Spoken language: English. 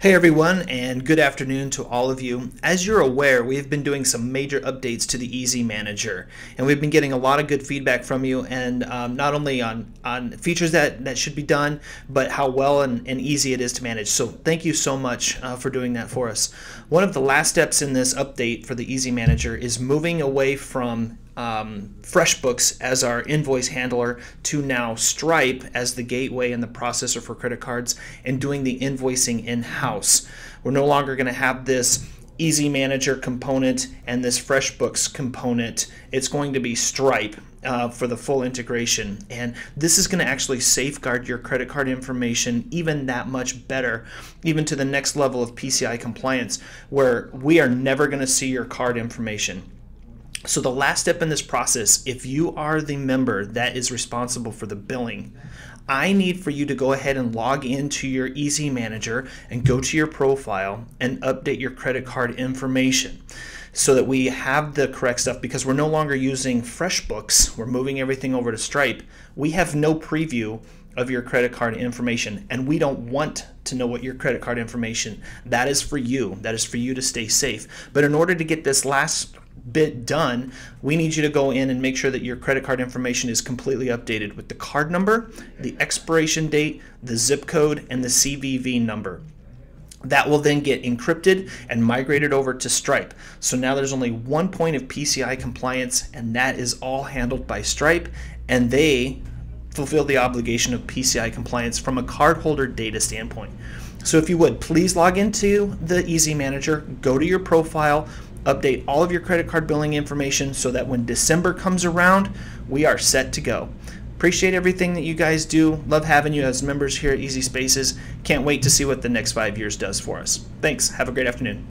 Hey everyone, and good afternoon to all of you. As you're aware, we have been doing some major updates to the EZ Manager, and we've been getting a lot of good feedback from you, and um, not only on, on features that, that should be done, but how well and, and easy it is to manage. So thank you so much uh, for doing that for us. One of the last steps in this update for the EZ Manager is moving away from um, FreshBooks as our invoice handler to now Stripe as the gateway and the processor for credit cards and doing the invoicing in house. We're no longer going to have this EZ Manager component and this FreshBooks component. It's going to be Stripe uh, for the full integration. And this is going to actually safeguard your credit card information even that much better, even to the next level of PCI compliance, where we are never going to see your card information. So the last step in this process, if you are the member that is responsible for the billing, I need for you to go ahead and log into your EZ Manager and go to your profile and update your credit card information so that we have the correct stuff because we're no longer using FreshBooks. We're moving everything over to Stripe. We have no preview of your credit card information and we don't want to know what your credit card information that is for you that is for you to stay safe but in order to get this last bit done, we need you to go in and make sure that your credit card information is completely updated with the card number, the expiration date, the zip code, and the CVV number. That will then get encrypted and migrated over to Stripe. So now there's only one point of PCI compliance, and that is all handled by Stripe, and they fulfill the obligation of PCI compliance from a cardholder data standpoint. So if you would, please log into the EZ Manager, go to your profile, update all of your credit card billing information so that when December comes around, we are set to go. Appreciate everything that you guys do. Love having you as members here at Easy Spaces. Can't wait to see what the next five years does for us. Thanks. Have a great afternoon.